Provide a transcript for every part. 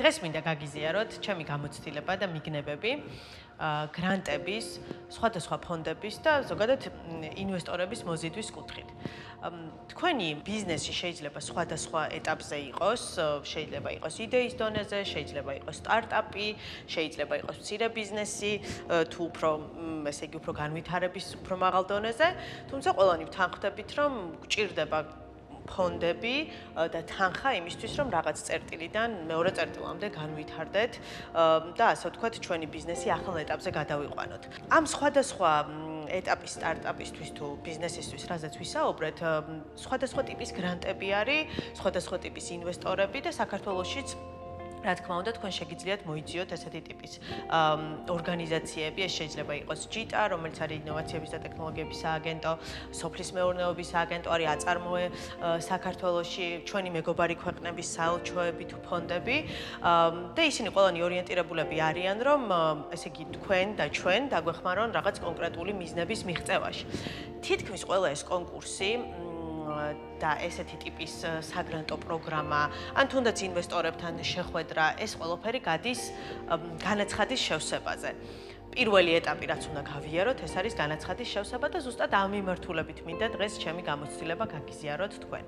დღეს მინდა გაგიზიაროთ ჩემი გამოცდილება და მიგნებები გრანტების, სხვადასხვა ფონდების და ზოგადად ინვესტორების მოზიდვის კუთხით. თქვენი ბიზნესი შეიძლება სხვადასხვა ეტაპზე იყოს, შეიძლება იყოს იდეის დონეზე, შეიძლება იყოს სტარტაპი, შეიძლება იყოს მცირე ბიზნესი, თუ უფრო ესე იგი უფრო განვითარების უფრო მაღალ დონეზე, თუმცა ყველანი ვთანხმდებით, რომ გჭირდება ფონდები და თანხა იმისთვის, რომ რაღაც წერტილიდან მეორე წერტილამდე განვითარდეთ და ასე ვთქვათ, ჩვენი ბიზნესი ახალ ეტაპზე გადავიყვანოთ. ამ სხვადასხვა ეტაპის სტარტაპისთვის თუ ბიზნესისთვის, რაზეც ვისაუბრეთ, სხვადასხვა ტიპის გრანტები არის, სხვადასხვა ტიპის ინვესტორები და საქართველოსშიც რა თქმა უნდა, თქვენ შეგიძლიათ მოიძიოთ ესეთი ტიპის ორგანიზაციები, ეს შეიძლება იყოს ჯიტა, რომელიც არის ინოვაციების და ტექნოლოგიების სააგენტო, სოფლის მეურნეობის სააგენტო, არის აწარმოე საქართველოსში, ჩვენი მეგობარი ქვეყნების საელჩოები თუ ფონდები და ისინი ყველანი ორიენტირებულები არიან, რომ ესე იგი თქვენ და ჩვენ დაგვეხმარონ რაღაც კონკრეტული მიზნების მიღწევაში. თითქმის ყველა ეს კონკურსი და ესეთი ტიპის საგრანტო პროგრამა, ან თუნდაც ინვესტორებთან შეხვედრა, ეს ყველაფერი გადის განაცხადის შევსებაზე. პირველი ეტაპი რაც უნდა გავიაროთ, ეს არის განაცხადის შევსება და ზუსტად ამ მიმართულებით მინდა დღეს ჩემი გამოცდილება გაგიზიაროთ თქვენ.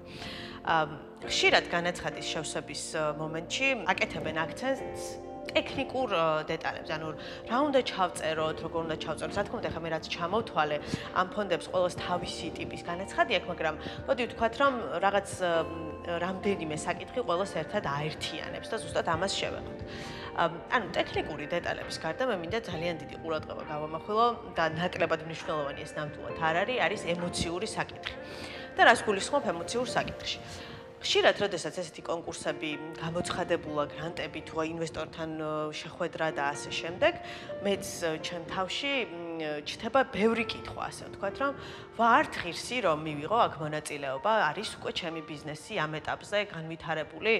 აა ხშირად განაცხადის შევსების მომენტში აკეთებენ აქცენტს ტექნიკურ დეტალებს, ანუ რა უნდა ჩავწეროთ, როგორ უნდა ჩავწეროთ. რა თქმა უნდა, ხა მე რაც ჩამოვთვალე, ამ ფონდებს ყოველს თავისი ტიპის განაცხადი აქვს, მაგრამ მოდი ვთქვათ, რომ რაღაც რამდენიმე საკითხი ყოველს ერთად აერთიანებს და ზუსტად ამას შევეხოთ. ანუ ტექნიკური დეტალების გარდა მე მინდა ძალიან დიდი ყურადღება გავამახვილო და ნაკლებად მნიშვნელოვანი ეს ნამდვილად არ არის, არის ემოციური საკითხი. და რას გულისხმობ ემოციურ საკითხში? ხშირად, როდესაც ესეთი კონკურსები გამოცხადებულა გრანტები თუ ინვესტორთან შეხვედრა და ასე შემდეგ, მეც ჩემ თავში ჩდება ბევრი კითხვა, ასე ვთქვათ, რომ ვართ ღირსი, რომ მივიღო აქ მონაწილეობა, არის უკვე ჩემი ბიზნესი ამ ეტაპზე განვითარებული.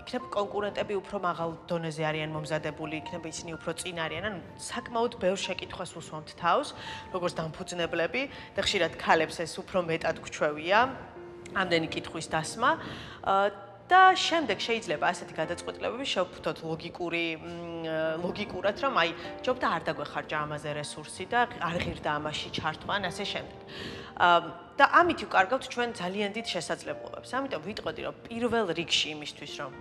იქნებ კონკურენტები უფრო მაღალ დონეზე არიან მომზადებული, იქნებ ისინი უფრო წინ არიან, ანუ საკმაოდ ბევრ შეკითხვას უსვამთ თავს, როგორც დამფუძნებლები და ხშირად ქალებს ეს უფრო მეტად გვჩვევია. ამდენი კითხვის დასმა და შემდეგ შეიძლება ასეთი გადაწყვეტილებები შევფუთოთ ლოგიკური ლოგიკურად რომ აი ჯობდა არ დაგვეხარჯა ამაზე რესურსი და არ ღირდა ამაში ჩართვა ან ასე შემდეგ. და ამით ვკარგავთ ჩვენ ძალიან დიდ შესაძლებლობებს. ამიტომ ვიტყოდი რომ პირველ რიგში იმისთვის რომ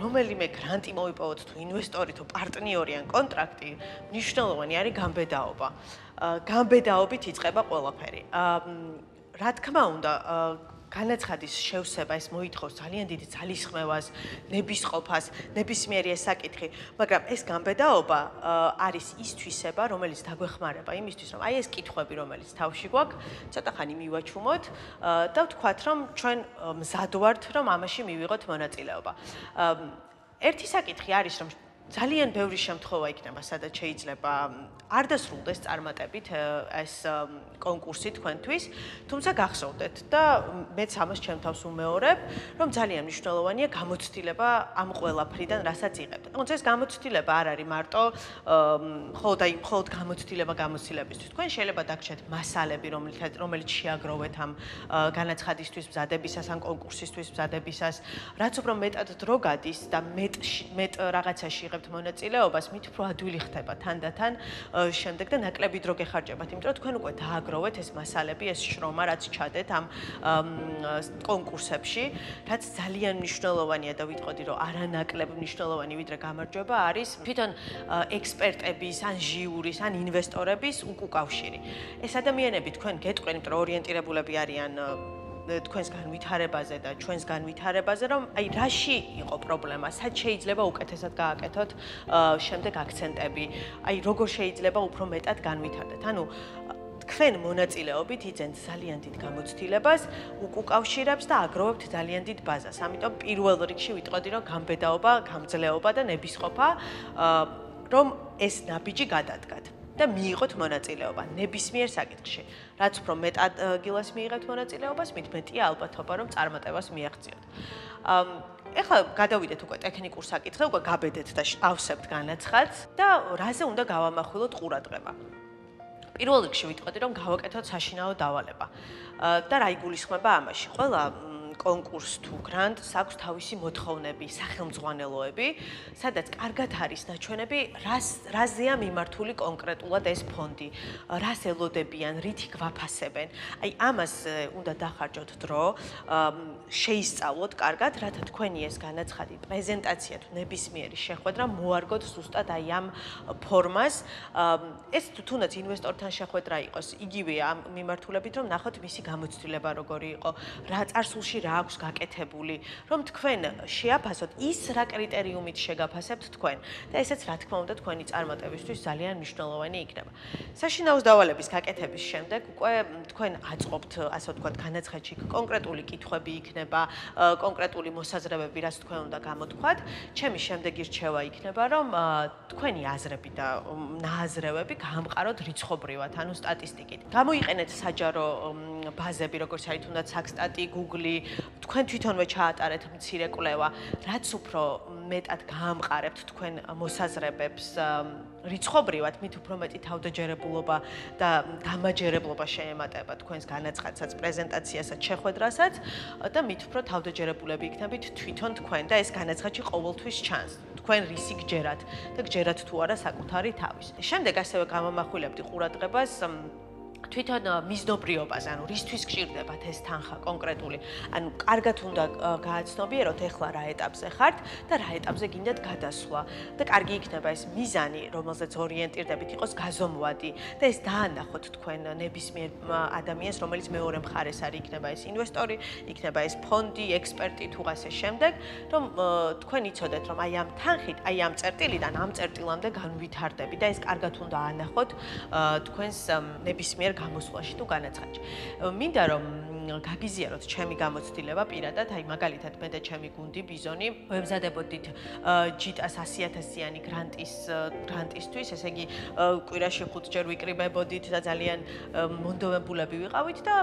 რომელიმე გრანტი მოვიპოვოთ თუ ინვესტორი თუ პარტნიორი ან კონტრაქტი მნიშვნელოვანი არის გამბედაობა. გამბედაობით იწყება ყველაფერი. რა თქმა უნდა განაცხადის შევსება ეს მოითხოვს ძალიან დიდი ძალისხმევას, ნებისყოფას, ნებისმიერი ეს საკითხი, მაგრამ ეს გამბედაობა არის ის თვისება, რომელიც დაგვეხმარება იმისთვის, რომ აი ეს კითხვები, რომელიც თავში გვაქვს, ცოტა ხანი მივაჩუმოთ და ვთქვათ, რომ ჩვენ მზად ვართ, რომ ამაში მივიღოთ მონაწილეობა. ერთი საკითხი არის, რომ ძალიან ბევრი შემთხვევა იქნება, სადაც შეიძლება არ დასრულდეს წარმატებით ეს კონკურსი თქვენთვის, თუმცა გახსოვდეთ და მეც ამას ჩემთავს უმეორებ, რომ ძალიან მნიშვნელოვანია გამოცდილება ამ ყველაფრიდან, რასაც იღებთ. თუმცა ეს გამოცდილება არ არის მარტო მხოლოდ აი მხოლოდ გამოცდილება გამოცდილებისთვის. თქვენ შეიძლება დაგჭერთ მასალები, რომელიც რომელიც შეაგროვეთ ამ განაცხადისთვის მზადებისას, ან კონკურსისთვის მზადებისას, რაც უფრო მეტად დრო გადის და მეტ მეტ რაღაცაში იღებთ მონაწილეობას, მით უფრო ადვილი ხდება თანდათან შემდეგ და ნაკლები დრო გეხარჯებათ, იმიტომ რომ თქვენ უკვე დააგროვეთ ეს მასალები, ეს შრომა, რაც ჩადეთ ამ კონკურსებში, რაც ძალიან მნიშვნელოვანია და ვიტყოდი, რომ არანაკლებ მნიშვნელოვანი ვიდრე გამარჯვება არის თვითონ ექსპერტების, ან ჟიურის, ან ინვესტორების უკუკავშირი. ეს ადამიანები თქვენ გეტყვენ, იმიტომ რომ ორიენტირებულები არიან თქვენს განვითარებაზე და ჩვენს განვითარებაზე, რომ აი რაში იყო პრობლემა, სად შეიძლება უკეთესად გააკეთოთ შემდეგ აქცენტები, აი როგორ შეიძლება უფრო მეტად განვითარდეთ. ანუ თქვენ მონაწილეობით იძენთ ძალიან დიდ გამოცდილებას, უკუკავშირებს და აგროვებთ ძალიან დიდ ბაზას. ამიტომ პირველ რიგში ვიტყოდი, რომ გამბედაობა, გამძლეობა და ნებისყოფა რომ ეს ნაბიჯი გადადგათ. და მიიღოთ მონაწილეობა ნებისმიერ საკითხში. რაც უფრო მეტ ადგილას მიიღებთ მონაწილეობას, მით მეტია ალბათობა, რომ წარმატებას მიაღწიოთ. ეხლა გადავიდეთ უკვე ტექნიკურ საკითხზე, უკვე გაბედეთ და ავსებთ განაცხადს და რაზე უნდა გავამახვილოთ ყურადღება. პირველ რიგში ვიტყოდი, რომ გავაკეთოთ საშინაო დავალება. და რა იგულისხმება ამაში? ყველა კონკურს თუ გრანტს აქვს თავისი მოთხოვნები, სახელმძღვანელოები, სადაც კარგად არის ნაჩვენები, რას რაზეა მიმართული კონკრეტულად ეს ფონდი, რას ელოდებიან, რითი გვაფასებენ. აი ამას უნდა დახარჯოთ დრო, შეისწავლოთ კარგად, რათა თქვენი ეს განაცხადი პრეზენტაცია თუ ნებისმიერი შეხვედრა მოარგოთ ზუსტად აი ამ ფორმას. ეს თუნდაც ინვესტორთან შეხვედრა იყოს, იგივე ამ მიმართულებით რომ ნახოთ მისი გამოცდილება როგორი იყო, რა წარსულში რა აქვს გაკეთებული, რომ თქვენ შეაფასოთ ის რა კრიტერიუმით შეგაფასებთ თქვენ და ესეც რა თქმა უნდა თქვენი წარმატებისთვის ძალიან მნიშვნელოვანი იქნება. საშინაოს დავალების გაკეთების შემდეგ უკვე თქვენ აწყობთ, ასე ვთქვათ, განაცხადში კონკრეტული კითხვები იქნება, კონკრეტული მოსაზრებები, რაც თქვენ უნდა გამოთქვათ. ჩემი შემდეგი რჩევა იქნება, რომ თქვენი აზრები და ნააზრევები გამყაროთ რიცხობრივად, ანუ სტატისტიკით. გამოიყენეთ საჯარო ბაზები, როგორც არის თუნდაც Saxtati, Google, თქვენ თვითონვე ჩაატარეთ მცირე კვლევა, რაც უფრო მეტად გაამყარებთ თქვენ მოსაზრებებს რიცხობრივად, მით უფრო მეტი თავდაჯერებულობა და გამაჯერებლობა შეემატება თქვენს განაცხადსაც, პრეზენტაციასაც, შეხვედრასაც და მით უფრო თავდაჯერებულები იქნებით თვითონ თქვენ და ეს განაცხადში ყოველთვის ჩანს. თქვენ რისი გჯერათ და გჯერათ თუ არა საკუთარი თავის. შემდეგ ასევე გამომახვილებდი ყურადღებას თვითონ მიზნობრიობას, ანუ რისთვის გჭირდებათ ეს თანხა კონკრეტული? ანუ კარგად უნდა გააცნობიეროთ ახლა რა ეტაპზე ხართ და რა ეტაპზე გინდათ გადასვლა. და კარგი იქნება ეს მიზანი, რომელზეც ორიენტირდებით იყოს გაზომვადი და ეს დაანახოთ თქვენ ნებისმიერ ადამიანს, რომელიც მეორე მხარეს არის, იქნება ეს ინვესტორი, იქნება ეს ფონდი, ექსპერტი თუ ასე შემდეგ, რომ თქვენ იცოდეთ, რომ აი ამ თანხით, აი ამ წერტილიდან ამ წერტილამდე განვითარდები და ეს კარგად უნდა აანახოთ თქვენს ნებისმიერ გამოსვლაში თუ განაცხადში. მინდა რომ გაგიზიაროთ ჩემი გამოცდილება პირადად, აი მაგალითად მე და ჩემი გუნდი ბიზონი ვემზადებოდით ჯიტას 100000-იანი გრანტის გრანტისთვის, ესე იგი კვირაში 5 ჯერ ვიკრიბებოდით და ძალიან მონდოვებულები ვიყავით და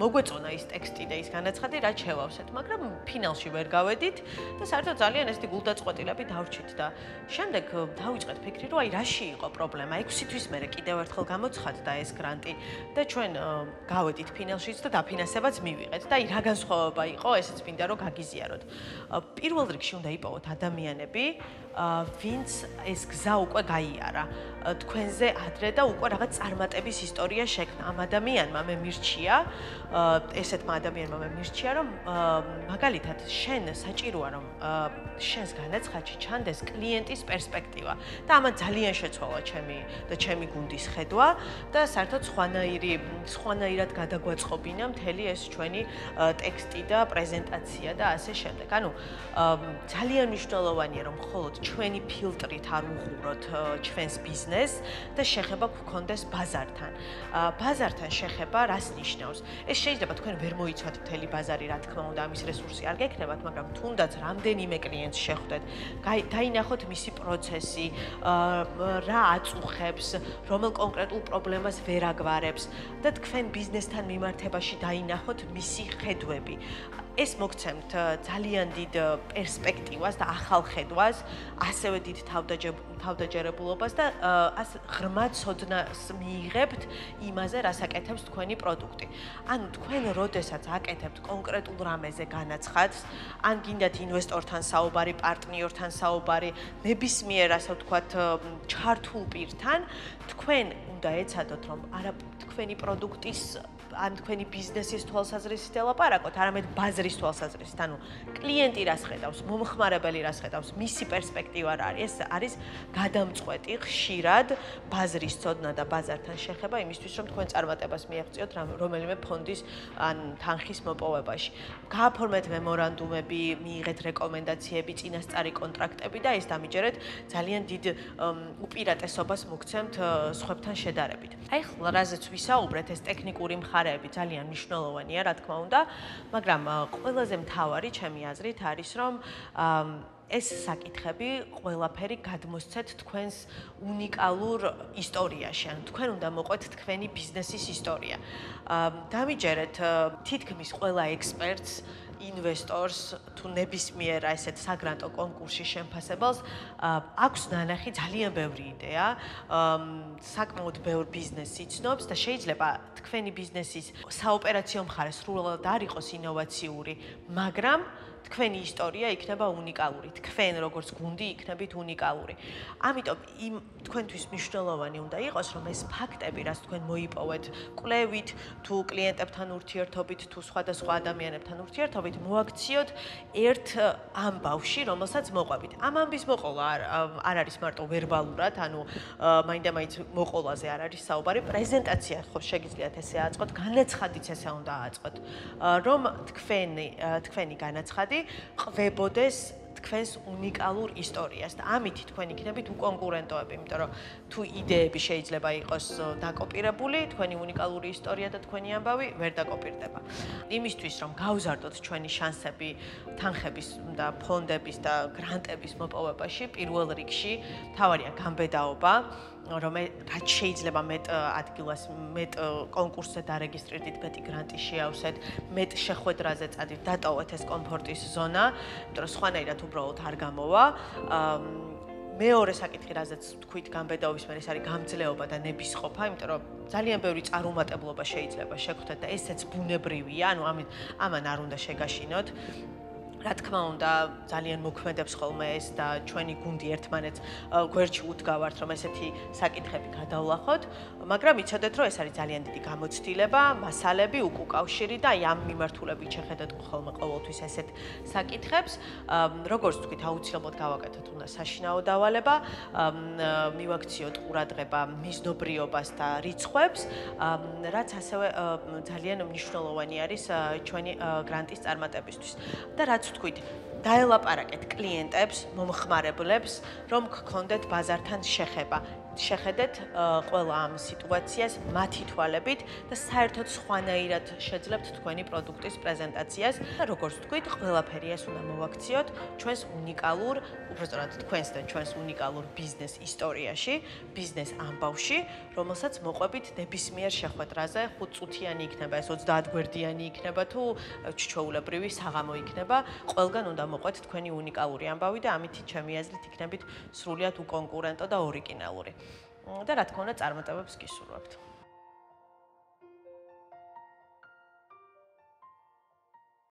მოგვეწონა ის ტექსტი და ის განაცხადი, რაც შევავსეთ, მაგრამ ფინალში ვერ გავედით და საერთოდ ძალიან ესეთი გულდაწყვეტილები დავრჩით და შემდეგ დავიწყეთ ფიქრი, რომ აი რაში იყო პრობლემა. 6 თვის მერე კიდევ ერთხელ გამოცხადდა ეს გრანტი და ჩვენ გავედით ფინალშიც და დაფინანსება გადაწყვეტილებაც მივიღეთ და რა განსხვავება იყო, ესეც მინდა რომ გაგიზიაროთ. პირველ რიგში უნდა იპოვოთ ადამიანები, ვინც ეს გზა უკვე გაიარა თქვენზე ადრე და უკვე რაღაც წარმატების ისტორია შექმნა. ამ ადამიანმა მე მირჩია, ესეთმა ადამიანმა მე მირჩია, რომ მაგალითად შენ საჭიროა რომ შენს განაცხადში ჩანდეს კლიენტის პერსპექტივა და ამან ძალიან შეცვალა ჩემი და ჩემი გუნდის ხედვა და საერთოდ სხვანაირი სხვანაირად გადაგვაწყობინა მთელი ეს ჩვენი ტექსტი და პრეზენტაცია და ასე შემდეგ. ანუ ძალიან მნიშვნელოვანია რომ მხოლოდ ჩვენი ფილტრით არ უღუროთ ჩვენს ბიზნესს და შეხება გქონდეს ბაზართან. ბაზართან შეხება რას ნიშნავს? ეს შეიძლება თქვენ ვერ მოიცვათ მთელი ბაზარი, რა თქმა უნდა, ამის რესურსი არ გექნებათ, მაგრამ თუნდაც რამდენიმე კლიენტს შეხვდეთ, დაინახოთ მისი პროცესი, რა აწუხებს, რომელ კონკრეტულ პრობლემას ვერ აგვარებს და თქვენ ბიზნესთან მიმართებაში დაინახოთ ნახოთ მისი ხედვები. ეს მოგცემთ ძალიან დიდ პერსპექტივას და ახალ ხედვას, ასევე დიდ თავდაჯერებულობას და ას ღრმა ცოდნას მიიღებთ იმაზე, რას აკეთებს თქვენი პროდუქტი. ანუ თქვენ როდესაც აკეთებთ კონკრეტულ რამეზე განაცხადს, ან გინდათ ინვესტორთან საუბარი, პარტნიორთან საუბარი, ნებისმიერ ასე ვთქვათ, ჩართულ პირთან, თქვენ უნდა ეცადოთ, რომ არა თქვენი პროდუქტის ან თქვენი ბიზნესის თვალსაზრისით ელაპარაკოთ, არამედ ბაზრის თვალსაზრისით. ანუ კლიენტი რას ხედავს, მომხმარებელი რას ხედავს, მისი პერსპექტივა რა არის? ეს არის გადამწყვეტი ხშირად ბაზრის ცოდნა და ბაზართან შეხება იმისთვის, რომ თქვენ წარმატებას მიაღწიოთ რომელიმე ფონდის ან თანხის მოპოვებაში. გააფორმეთ მემორანდუმები, მიიღეთ რეკომენდაციები, წინასწარი კონტრაქტები და ეს დამიჯერეთ ძალიან დიდ უპირატესობას მოგცემთ სხვებთან შედარებით. აი ხლა რაზეც ვისაუბრეთ, ეს ტექნიკური მხარე მხარეები ძალიან მნიშვნელოვანია, რა თქმა უნდა, მაგრამ ყველაზე მთავარი ჩემი აზრით არის, რომ ეს საკითხები ყველაფერი გადმოსცეთ თქვენს უნიკალურ ისტორიაში. ანუ თქვენ უნდა მოყვეთ თქვენი ბიზნესის ისტორია. დამიჯერეთ თითქმის ყველა ექსპერტს ინვესტორს თუ ნებისმიერ ესეთ საგრანტო კონკურსში შემფასებელს აქვს ნანახი ძალიან ბევრი იდეა, საკმაოდ ბევრ ბიზნესს იცნობს და შეიძლება თქვენი ბიზნესის საოპერაციო მხარე სრულად არ იყოს ინოვაციური, მაგრამ თქვენი ისტორია იქნება უნიკალური, თქვენ როგორც გუნდი იქნებით უნიკალური. ამიტომ იმ თქვენთვის მნიშვნელოვანი უნდა იყოს, რომ ეს ფაქტები, რაც თქვენ მოიპოვეთ კვლევით, თუ კლიენტებთან ურთიერთობით, თუ სხვადასხვა ადამიანებთან ურთიერთობით, მოაქციოთ ერთ ამბავში, რომელსაც მოყვებით. ამ ამბის მოყოლა არ არ არის მარტო ვერბალურად, ანუ მაინდა-მაინც მოყოლაზე არ არის საუბარი, პრეზენტაცია ხო შეგიძლიათ ესე აწყოთ, განაცხადიც ესე უნდა აწყოთ, რომ თქვენი თქვენი განაცხადი ხალხი ყვებოდეს თქვენს უნიკალურ ისტორიას და ამით თქვენ იქნებით უკონკურენტოები, იმიტომ რომ თუ იდეები შეიძლება იყოს დაკოპირებული, თქვენი უნიკალური ისტორია და თქვენი ამბავი ვერ დაკოპირდება. იმისთვის რომ გავზარდოთ ჩვენი შანსები თანხების და ფონდების და გრანტების მოპოვებაში, პირველ რიგში თავარია გამბედაობა რომ რაც შეიძლება მეტ ადგილას მეტ კონკურსზე დარეგისტრირდით, მეტი გრანტი შეავსეთ, მეტ შეხვედრაზე წადით, დატოვეთ ეს კომფორტის ზონა, იმიტომ რომ სხვანაირად უბრალოდ არ გამოვა. მეორე საკითხი, რაზეც თქვით გამბედაობის მე ეს არის გამძლეობა და ნებისყოფა, იმიტომ რომ ძალიან ბევრი წარუმატებლობა შეიძლება შეგხვდეთ და ესეც ბუნებრივია, ანუ ამით ამან არ უნდა შეგაშინოთ. რა თქმა უნდა, ძალიან მოქმედებს ხოლმე ეს და ჩვენი გუნდი ერთმანეთს გვერდში უდგავართ, რომ ესეთი საკითხები გადავლახოთ, მაგრამ იცოდეთ, რომ ეს არის ძალიან დიდი გამოცდილება, მასალები, უკუკავშირი და აი ამ მიმართულებით შეხედეთ ხოლმე ყოველთვის ესეთ საკითხებს. როგორც თქვით, აუცილებლად გავაკეთოთ უნდა საშინაო დავალება, მივაქციოთ ყურადღება მიზნობრიობას და რიცხვებს, რაც ასევე ძალიან მნიშვნელოვანი არის ჩვენი გრანტის წარმატებისთვის. და რაც ვთქვით, დაელაპარაკეთ კლიენტებს, მომხმარებლებს, რომ გქონდეთ ბაზართან შეხება. შეხედეთ ყველა ამ სიტუაციას მათი თვალებით და საერთოდ სხვანაირად შეძლებთ თქვენი პროდუქტის პრეზენტაციას. და როგორც თქვით, ყველაფერი ეს უნდა მოვაქციოთ ჩვენს უნიკალურ, უბრალოდ თქვენს და ჩვენს უნიკალურ ბიზნეს ისტორიაში, ბიზნეს ამბავში, რომელსაც მოყვებით ნებისმიერ შეხვედრაზე, 5 წუთიანი იქნება, ეს 30 გვერდიანი იქნება თუ ჩჩოულებრივი საღამო იქნება, ყველგან უნდა მოყვეთ თქვენი უნიკალური ამბავი და ამით ჩემი აზრით იქნებით სრულიად უკონკურენტო და ორიგინალური. და რა თქმა უნდა წარმატებებს გისურვებთ.